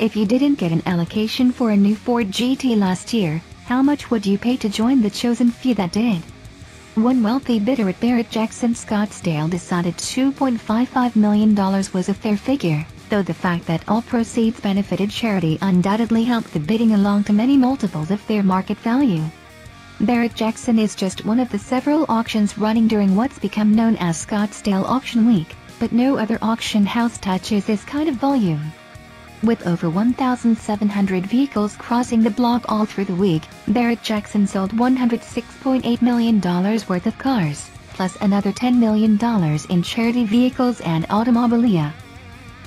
If you didn't get an allocation for a new Ford GT last year, how much would you pay to join the chosen few that did? One wealthy bidder at Barrett-Jackson Scottsdale decided $2.55 million was a fair figure, though the fact that all proceeds benefited charity undoubtedly helped the bidding along to many multiples of fair market value. Barrett-Jackson is just one of the several auctions running during what's become known as Scottsdale Auction Week, but no other auction house touches this kind of volume. With over 1,700 vehicles crossing the block all through the week, Barrett-Jackson sold $106.8 million worth of cars, plus another $10 million in charity vehicles and automobilia.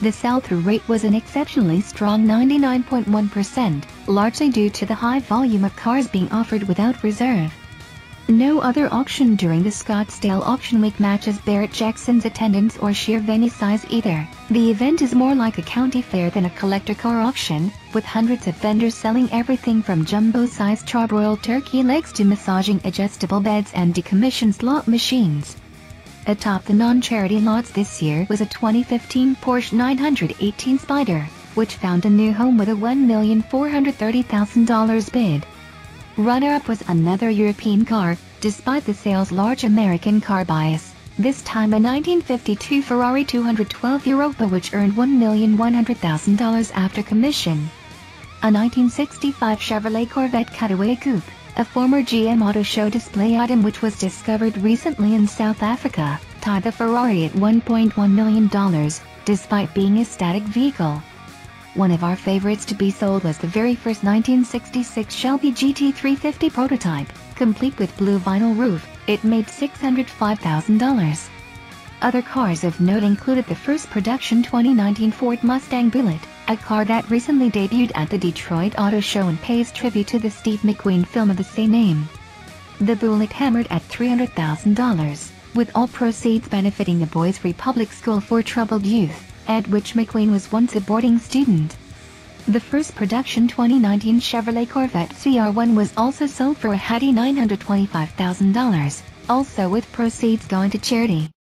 The sell-through rate was an exceptionally strong 99.1%, largely due to the high volume of cars being offered without reserve. No other auction during the Scottsdale Auction Week matches Barrett-Jackson's attendance or sheer venue size either. The event is more like a county fair than a collector car auction, with hundreds of vendors selling everything from jumbo-sized charbroiled turkey legs to massaging adjustable beds and decommissioned slot machines. Atop the non-charity lots this year was a 2015 Porsche 918 Spyder, which found a new home with a $1,430,000 bid. Runner-up was another European car, despite the sale's large American car bias, this time a 1952 Ferrari 212 Europa which earned $1,100,000 after commission. A 1965 Chevrolet Corvette Cutaway Coupe, a former GM Auto Show display item which was discovered recently in South Africa, tied the Ferrari at $1.1 million, despite being a static vehicle. One of our favorites to be sold was the very first 1966 Shelby GT350 prototype, complete with blue vinyl roof, it made $605,000. Other cars of note included the first production 2019 Ford Mustang Bullitt, a car that recently debuted at the Detroit Auto Show and pays tribute to the Steve McQueen film of the same name. The Bullitt hammered at $300,000, with all proceeds benefiting the Boys Republic School for Troubled Youth at which McQueen was once a boarding student. The first production 2019 Chevrolet Corvette ZR1 was also sold for a heady $925,000, also with proceeds going to charity.